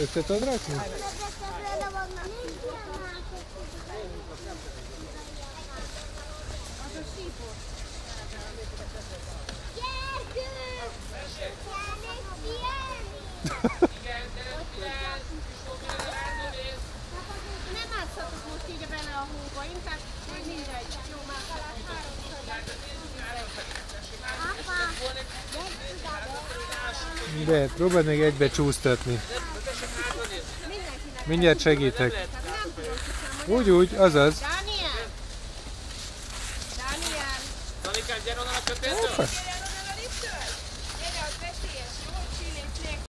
Össze tudod rakni? Nem adhatok most így bele a hóba, inkább De, próbáld még egybe csúsztatni. Mindjárt segítek. Úgy, úgy, azaz. Daniel! Daniel! Daniel, gyere onnan a kötéltől!